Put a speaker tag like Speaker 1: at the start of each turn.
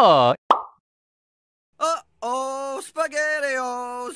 Speaker 1: Oh!
Speaker 2: Uh-oh, SpaghettiOs!